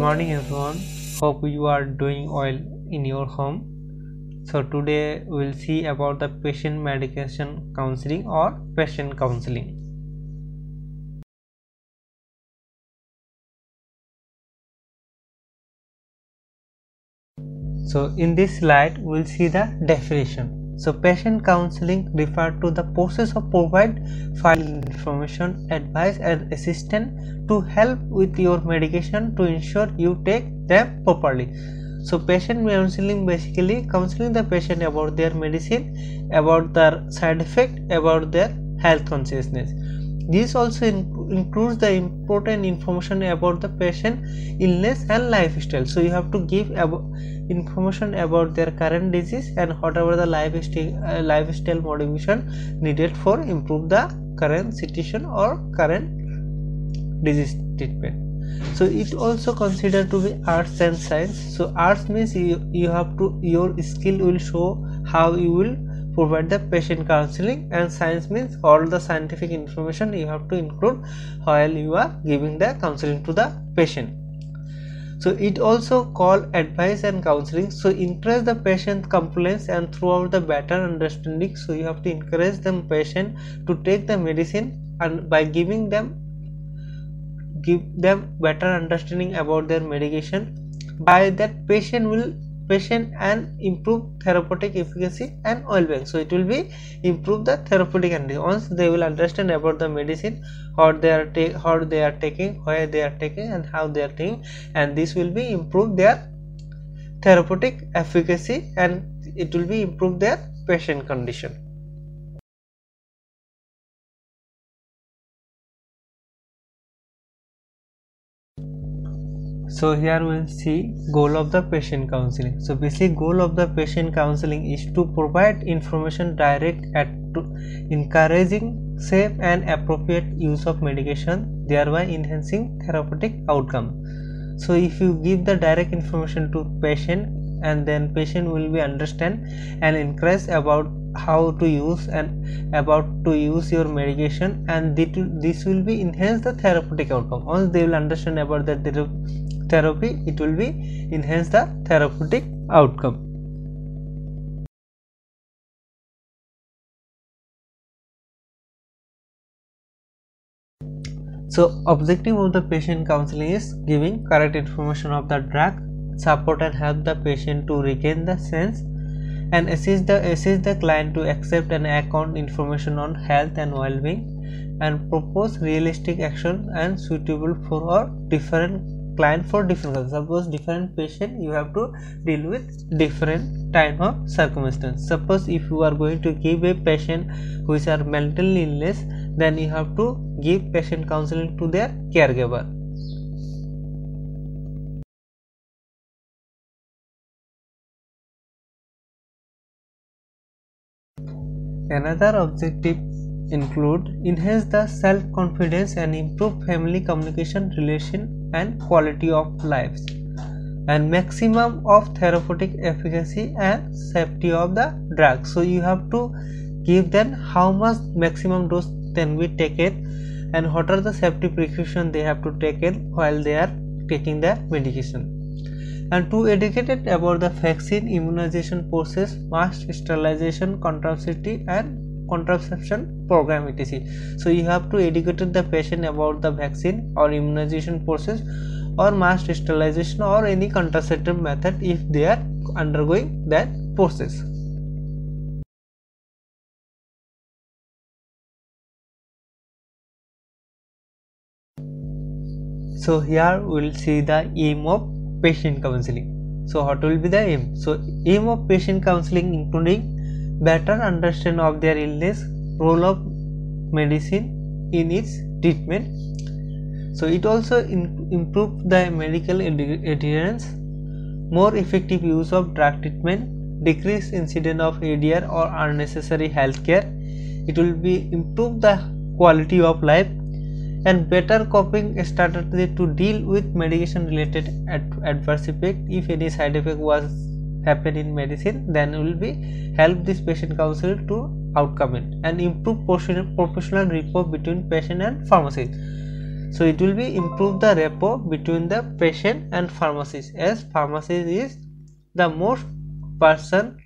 morning everyone. Hope you are doing well in your home. So today we'll see about the patient medication counseling or patient counseling. So in this slide we'll see the definition so patient counseling refer to the process of provide file information, advice and assistance to help with your medication to ensure you take them properly. So patient counseling basically counseling the patient about their medicine, about their side effect, about their health consciousness. This also includes the important information about the patient illness and lifestyle. So you have to give information about their current disease and whatever the lifestyle, uh, lifestyle modification needed for improve the current situation or current disease treatment. So it also considered to be arts and science. So arts means you, you have to your skill will show how you will provide the patient counseling and science means all the scientific information you have to include while you are giving the counseling to the patient so it also call advice and counseling. So encourage the patient compliance and throughout the better understanding. So you have to encourage them patient to take the medicine and by giving them give them better understanding about their medication. By that patient will patient and improve therapeutic efficacy and well-being. So it will be improve the therapeutic and once they will understand about the medicine how they are take how they are taking where they are taking and how they are taking and this will be improve their therapeutic efficacy and it will be improve their patient condition so here we'll see goal of the patient counseling. So basically goal of the patient counseling is to provide information direct at to encouraging safe and appropriate use of medication thereby enhancing therapeutic outcome. So if you give the direct information to patient and then patient will be understand and encourage about how to use and about to use your medication and this will be enhance the therapeutic outcome. Once they will understand about the therapy it will be enhance the therapeutic outcome. So objective of the patient counseling is giving correct information of the drug support and help the patient to regain the sense and assist the assist the client to accept and account information on health and well-being and propose realistic action and suitable for a different client for different suppose different patient you have to deal with different type of circumstance. Suppose if you are going to give a patient who is a mental illness then you have to give patient counseling to their caregiver. Another objective include enhance the self-confidence and improve family communication relation and quality of lives and maximum of therapeutic efficacy and safety of the drug. So you have to give them how much maximum dose can be taken and what are the safety precautions they have to take it while they are taking the medication. And to educated about the vaccine immunization process mass sterilization contraceptive and contraception program etc so you have to educate the patient about the vaccine or immunization process or mass sterilization or any contraceptive method if they are undergoing that process. So here we will see the aim of patient counseling. So what will be the aim? So aim of patient counseling including better understand of their illness role of medicine in its treatment. So it also improve the medical adherence. More effective use of drug treatment decrease incident of ADR or unnecessary health care it will be improve the quality of life and better coping strategy to deal with medication related ad adverse effect. If any side effect was happen in medicine then will be help this patient counselor to outcome it and improve professional rapport between patient and pharmacist. So it will be improve the rapport between the patient and pharmacist. As pharmacist is the most person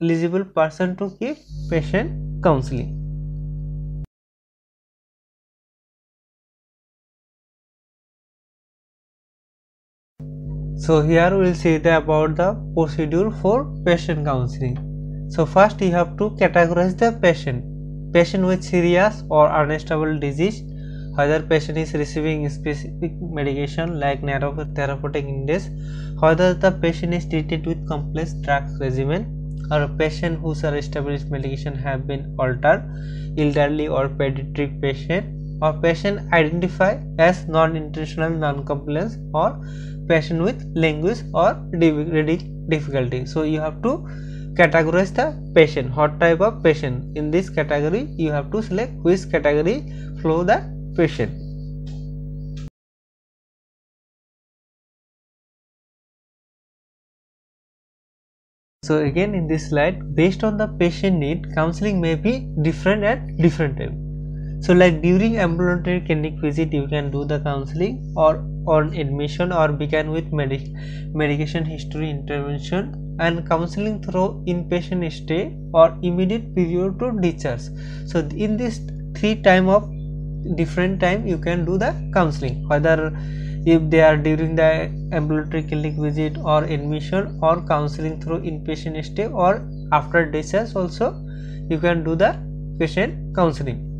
eligible person to give patient counseling so here we will see the about the procedure for patient counseling. So first you have to categorize the patient. Patient with serious or unstable disease. Whether patient is receiving specific medication like therapeutic index. Whether the patient is treated with complex drug regimen. Or a patient whose established medication have been altered elderly or pediatric patient or patient identified as non-intentional non-compliance or patient with language or reading difficulty. So you have to categorize the patient. What type of patient? In this category you have to select which category flow the patient. So again in this slide based on the patient need counseling may be different at different time so like during ambulatory clinic visit you can do the counseling or on admission or begin with medic medication history intervention and counseling through inpatient stay or immediate period to discharge. So in this three time of different time you can do the counseling. Whether if they are during the ambulatory clinic visit or admission or counseling through inpatient stay or after discharge also you can do the patient counseling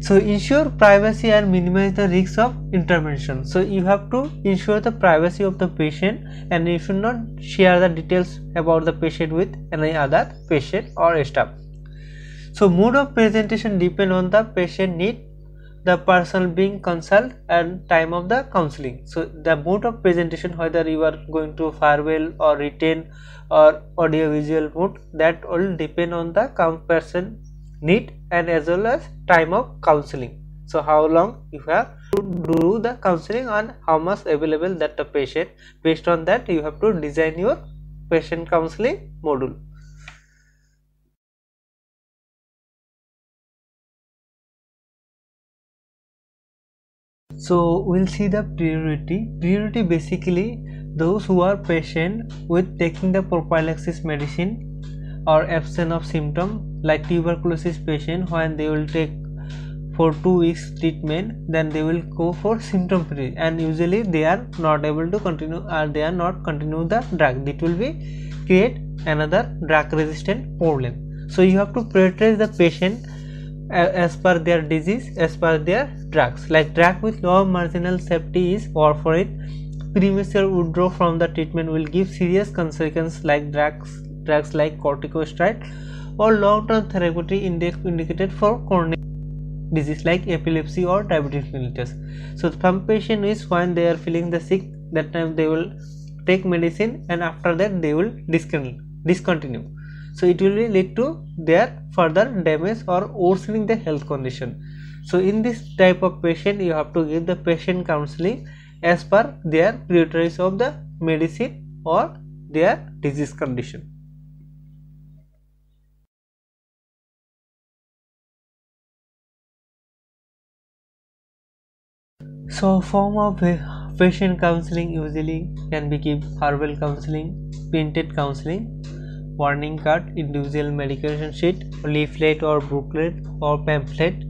so ensure privacy and minimize the risks of intervention. So you have to ensure the privacy of the patient and you should not share the details about the patient with any other patient or staff. So mode of presentation depend on the patient need the person being consult and time of the counseling. So the mode of presentation whether you are going to farewell or written or audio visual mode that all depend on the person need and as well as time of counseling. So how long you have to do the counseling and how much available that the patient based on that you have to design your patient counseling module. So we'll see the priority. Priority basically those who are patient with taking the prophylaxis medicine or absence of symptom like tuberculosis patient when they will take for two weeks treatment then they will go for symptom free. And usually they are not able to continue or they are not continue the drug. It will be create another drug resistant problem. So you have to prioritize the patient uh, as per their disease as per their drugs. Like drug with low marginal safety is warfarin premature withdrawal from the treatment will give serious consequences like drugs drugs like corticosteroid or long-term therapy indicated for chronic disease like epilepsy or diabetes mellitus. So some patient is when they are feeling the sick that time they will take medicine and after that they will discontinue. So it will lead to their further damage or worsening the health condition. So in this type of patient you have to give the patient counseling as per their priorities of the medicine or their disease condition. So form of patient counseling usually can be give verbal counseling, printed counseling, warning card, individual medication sheet, leaflet or booklet or pamphlet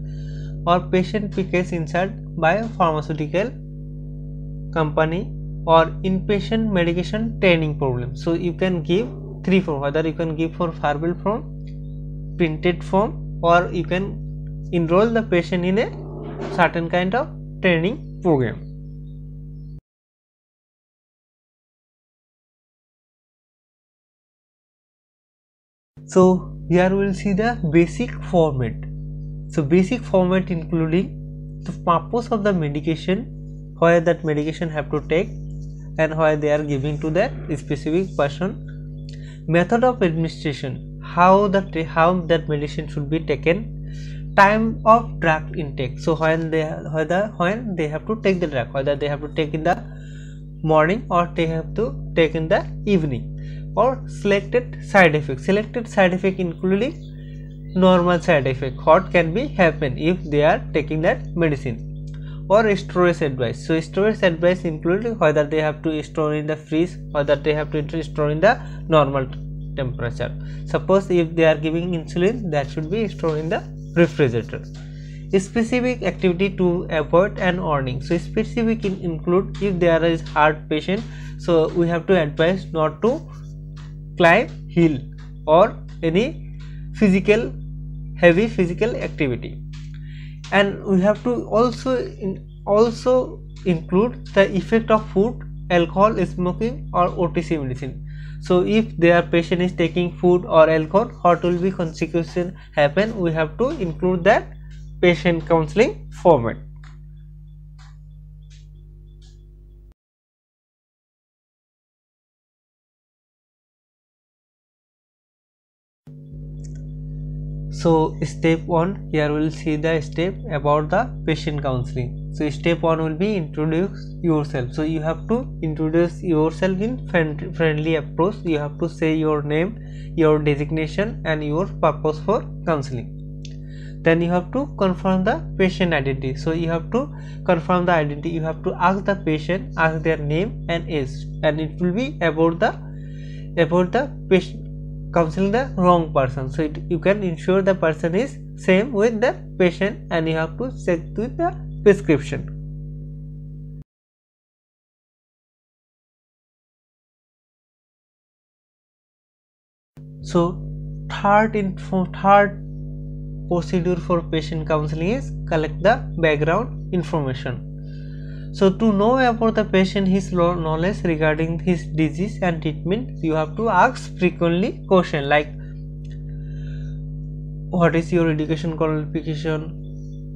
or patient package insert by a pharmaceutical company or inpatient medication training program. So you can give three form whether you can give for verbal form, printed form or you can enroll the patient in a certain kind of training program. So here we will see the basic format. So basic format including the purpose of the medication, why that medication have to take and why they are giving to that specific person, method of administration, how that how that medicine should be taken, time of drug intake. So when they whether when they have to take the drug whether they have to take in the morning or they have to take in the evening or selected side effect selected side effect including normal side effect. What can be happen if they are taking that medicine? Or storage advice. So storage advice including whether they have to store in the fridge whether they have to store in the normal temperature. Suppose if they are giving insulin that should be stored in the refrigerator specific activity to avoid and warning so specific in include if there is heart patient so we have to advise not to climb hill or any physical heavy physical activity. And we have to also in, also include the effect of food alcohol smoking or otc medicine so if their patient is taking food or alcohol what will be consequences happen we have to include that patient counseling format. So step 1 here we will see the step about the patient counseling. So step 1 will be introduce yourself. So you have to introduce yourself in friend, friendly approach. You have to say your name, your designation and your purpose for counseling. Then you have to confirm the patient identity. So you have to confirm the identity. You have to ask the patient ask their name and age. And it will be about the about the patient counseling the wrong person. So it, you can ensure the person is same with the patient and you have to check with the prescription. So third info third procedure for patient counseling is collect the background information. So to know about the patient his knowledge regarding his disease and treatment you have to ask frequently question like what is your education qualification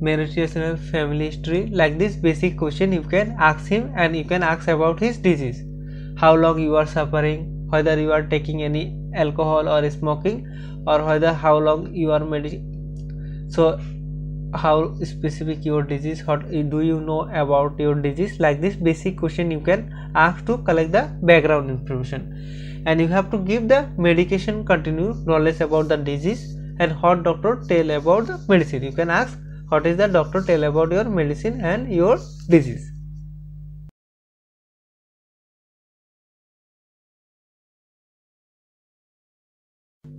marital family history like this basic question you can ask him and you can ask about his disease. How long you are suffering whether you are taking any alcohol or smoking or whether how long you are medicine so how specific your disease what do you know about your disease? Like this basic question you can ask to collect the background information. And you have to give the medication continue knowledge about the disease and what doctor tell about the medicine. You can ask what is the doctor tell about your medicine and your disease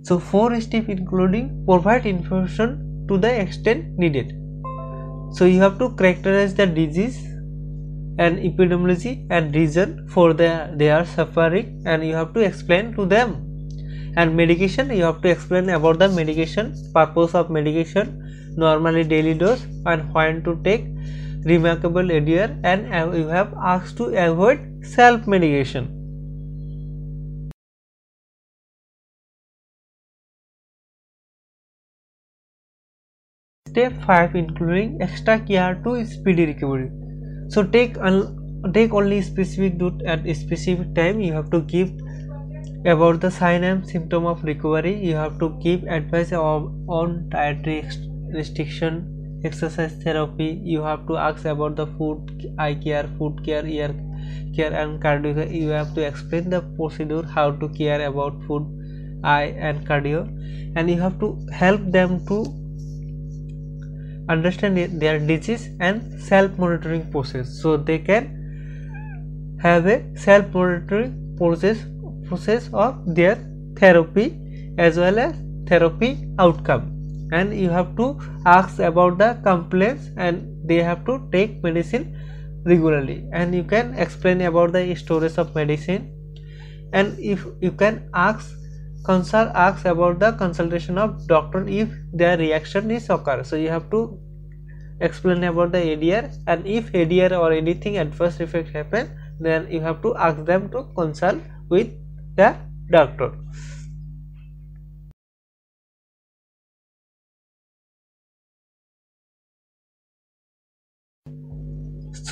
so four steps including provide information to the extent needed. So you have to characterize the disease and epidemiology and reason for the they are suffering and you have to explain to them and medication you have to explain about the medication purpose of medication normally daily dose and when to take remarkable ADR and you have asked to avoid self medication Step 5 including extra care to speedy recovery. So take take only specific dose at specific time. You have to give about the sign and symptom of recovery. You have to give advice on dietary restriction, exercise therapy. You have to ask about the food, eye care, food care, ear care, and cardio. You have to explain the procedure how to care about food, eye, and cardio, and you have to help them to understand their disease and self monitoring process so they can have a self monitoring process process of their therapy as well as therapy outcome and you have to ask about the complaints and they have to take medicine regularly. And you can explain about the storage of medicine. And if you can ask consult asks about the consultation of doctor if their reaction is occur. So you have to explain about the ADR and if ADR or anything adverse effect happen then you have to ask them to consult with the doctor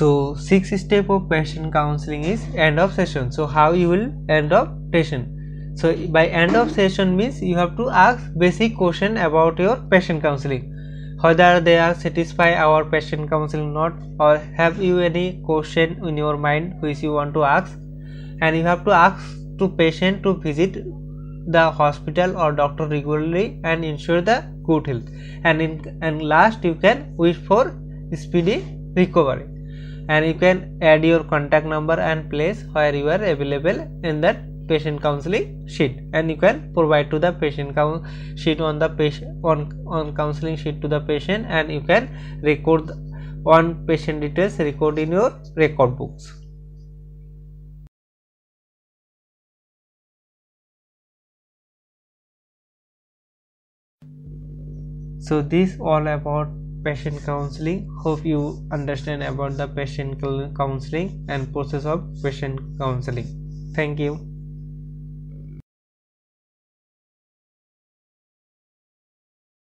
so sixth step of patient counseling is end of session. So how you will end of session so by end of session means you have to ask basic question about your patient counseling. Whether they are satisfied our patient counseling not or have you any question in your mind which you want to ask? And you have to ask to patient to visit the hospital or doctor regularly and ensure the good health. And in and last you can wish for speedy recovery and you can add your contact number and place where you are available in that patient counseling sheet. And you can provide to the patient sheet on the patient on, on counseling sheet to the patient and you can record on patient details record in your record books. So this all about patient counseling. Hope you understand about the patient counseling and process of patient counseling. Thank you